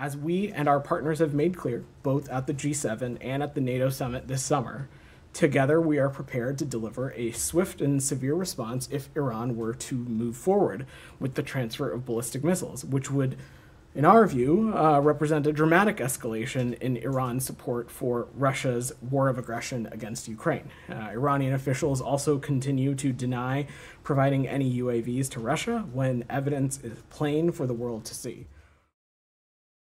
As we and our partners have made clear, both at the G7 and at the NATO summit this summer, together we are prepared to deliver a swift and severe response if Iran were to move forward with the transfer of ballistic missiles, which would, in our view, uh, represent a dramatic escalation in Iran's support for Russia's war of aggression against Ukraine. Uh, Iranian officials also continue to deny providing any UAVs to Russia when evidence is plain for the world to see.